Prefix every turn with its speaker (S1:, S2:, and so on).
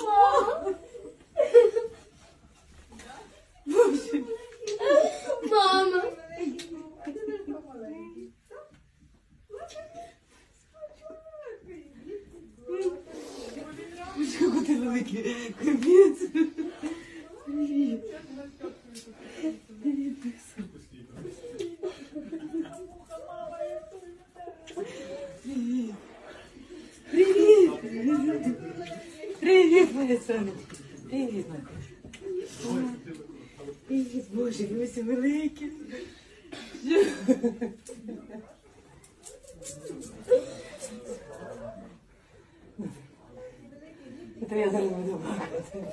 S1: Мама! Мама! Какой ты великий, капец. Привіт. Привіт. Оксана. Привіт, Наташа. Привіт, Боже, ви всі великі. Це я зараз буду плакати.